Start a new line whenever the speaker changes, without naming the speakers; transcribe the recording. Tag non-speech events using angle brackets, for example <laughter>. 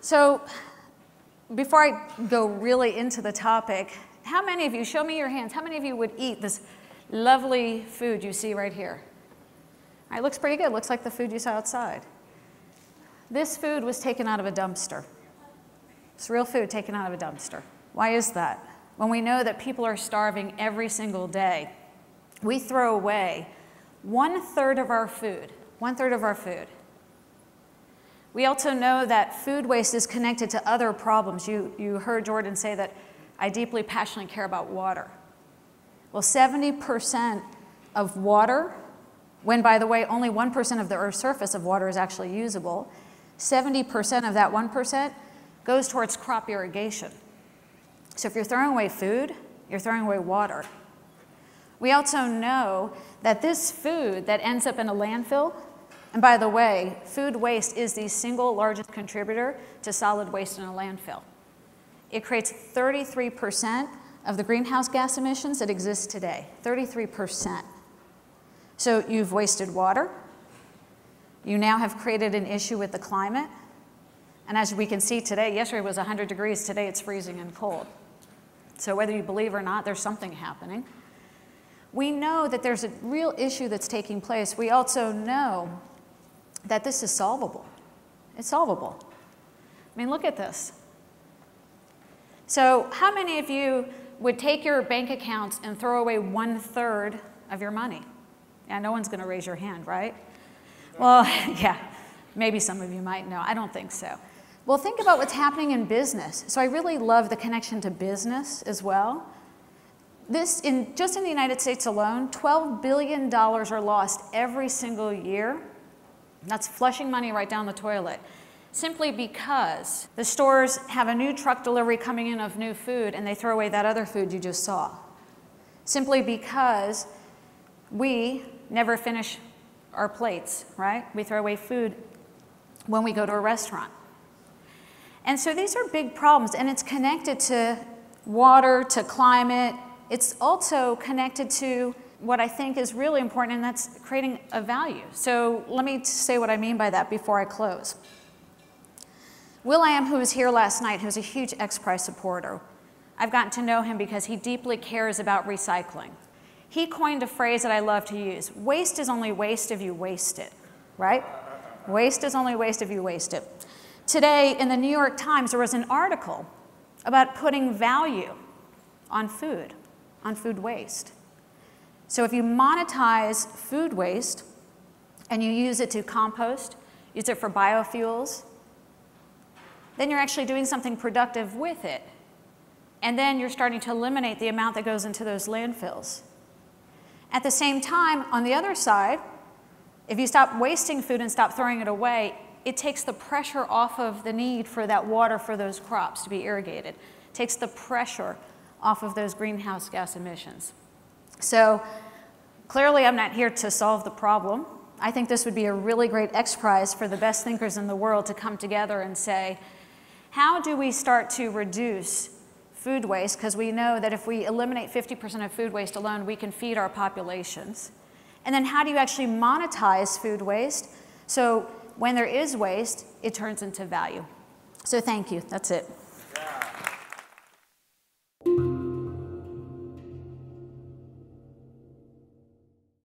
So before I go really into the topic, how many of you, show me your hands, how many of you would eat this lovely food you see right here? All right, looks pretty good. Looks like the food you saw outside. This food was taken out of a dumpster. It's real food taken out of a dumpster. Why is that? When we know that people are starving every single day, we throw away one third of our food. One third of our food. We also know that food waste is connected to other problems. You, you heard Jordan say that I deeply, passionately care about water. Well, 70% of water, when by the way, only 1% of the Earth's surface of water is actually usable, 70% of that 1% goes towards crop irrigation. So if you're throwing away food, you're throwing away water. We also know that this food that ends up in a landfill and by the way, food waste is the single largest contributor to solid waste in a landfill. It creates 33% of the greenhouse gas emissions that exist today. 33%. So you've wasted water. You now have created an issue with the climate. And as we can see today, yesterday was 100 degrees, today it's freezing and cold. So whether you believe or not, there's something happening. We know that there's a real issue that's taking place. We also know that this is solvable. It's solvable. I mean, look at this. So, how many of you would take your bank accounts and throw away one third of your money? Yeah, no one's going to raise your hand, right? Well, <laughs> yeah, maybe some of you might know. I don't think so. Well, think about what's happening in business. So, I really love the connection to business as well. This, in, just in the United States alone, $12 billion are lost every single year that's flushing money right down the toilet. Simply because the stores have a new truck delivery coming in of new food and they throw away that other food you just saw. Simply because we never finish our plates, right? We throw away food when we go to a restaurant. And so these are big problems, and it's connected to water, to climate. It's also connected to what I think is really important, and that's creating a value. So let me say what I mean by that before I close. Will.i.am, who was here last night, who's a huge X Prize supporter, I've gotten to know him because he deeply cares about recycling. He coined a phrase that I love to use waste is only waste if you waste it, right? Waste is only waste if you waste it. Today, in the New York Times, there was an article about putting value on food, on food waste. So if you monetize food waste and you use it to compost, use it for biofuels, then you're actually doing something productive with it. And then you're starting to eliminate the amount that goes into those landfills. At the same time, on the other side, if you stop wasting food and stop throwing it away, it takes the pressure off of the need for that water for those crops to be irrigated. It takes the pressure off of those greenhouse gas emissions. So clearly I'm not here to solve the problem. I think this would be a really great X Prize for the best thinkers in the world to come together and say, how do we start to reduce food waste? Because we know that if we eliminate 50% of food waste alone, we can feed our populations. And then how do you actually monetize food waste? So when there is waste, it turns into value. So thank you. That's it.